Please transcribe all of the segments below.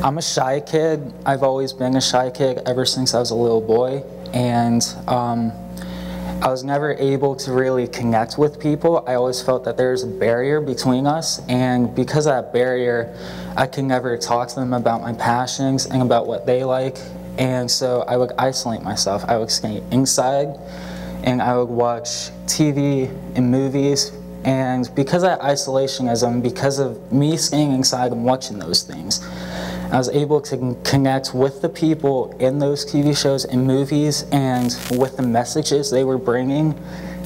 I'm a shy kid. I've always been a shy kid ever since I was a little boy. And um, I was never able to really connect with people. I always felt that there's a barrier between us. And because of that barrier, I could never talk to them about my passions and about what they like. And so I would isolate myself. I would stay inside and I would watch TV and movies. And because of isolationism, because of me staying inside and watching those things, I was able to connect with the people in those TV shows and movies and with the messages they were bringing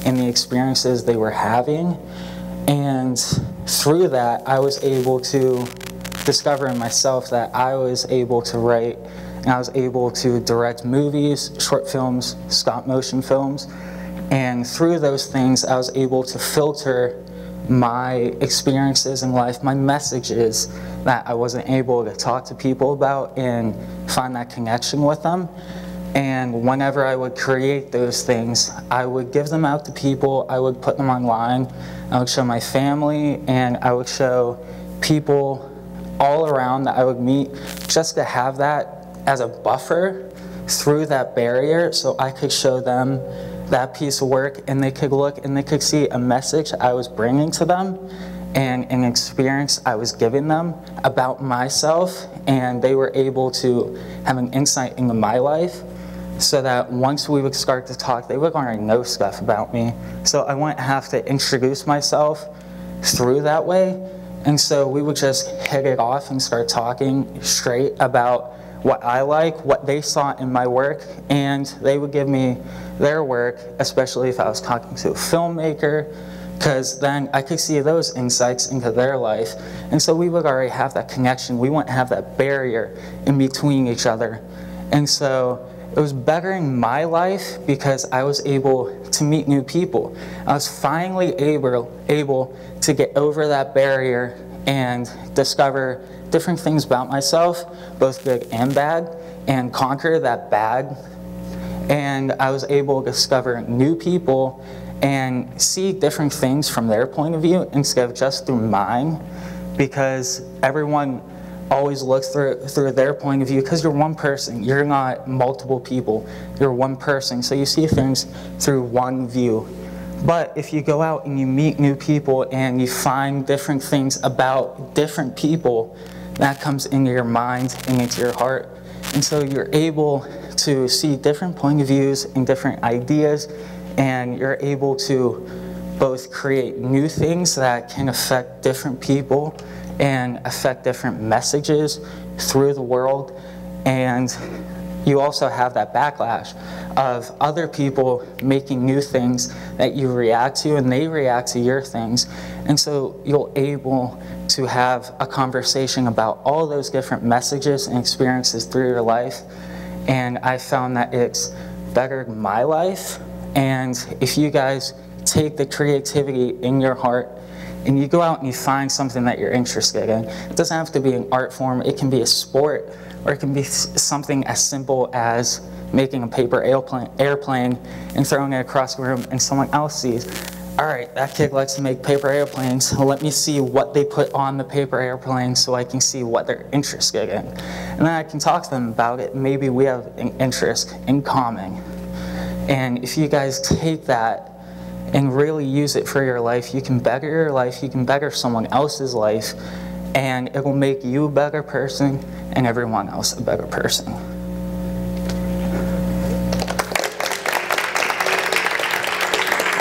and the experiences they were having. And through that, I was able to discover in myself that I was able to write and I was able to direct movies, short films, stop motion films. And through those things, I was able to filter my experiences in life, my messages that I wasn't able to talk to people about and find that connection with them. And whenever I would create those things, I would give them out to people, I would put them online, I would show my family, and I would show people all around that I would meet just to have that as a buffer through that barrier so I could show them that piece of work and they could look and they could see a message I was bringing to them and an experience I was giving them about myself and they were able to have an insight into my life so that once we would start to talk, they would already know stuff about me. So I wouldn't have to introduce myself through that way. And so we would just hit it off and start talking straight about what I like, what they saw in my work, and they would give me their work, especially if I was talking to a filmmaker, because then I could see those insights into their life. And so we would already have that connection. We wouldn't have that barrier in between each other. And so it was bettering my life because I was able to meet new people. I was finally able, able to get over that barrier and discover different things about myself, both good and bad, and conquer that bad. And I was able to discover new people and see different things from their point of view instead of just through mine, because everyone always looks through through their point of view because you're one person. You're not multiple people. You're one person. So you see things through one view but if you go out and you meet new people and you find different things about different people, that comes into your mind and into your heart. And so you're able to see different point of views and different ideas, and you're able to both create new things that can affect different people and affect different messages through the world. And you also have that backlash of other people making new things that you react to and they react to your things. And so you're able to have a conversation about all those different messages and experiences through your life. And I found that it's bettered my life. And if you guys take the creativity in your heart and you go out and you find something that you're interested in, it doesn't have to be an art form, it can be a sport, or it can be something as simple as making a paper airplane, airplane and throwing it across the room and someone else sees, all right, that kid likes to make paper airplanes. Let me see what they put on the paper airplane so I can see what they're interested in. And then I can talk to them about it. Maybe we have an interest in common. And if you guys take that and really use it for your life, you can better your life, you can better someone else's life, and it will make you a better person and everyone else a better person.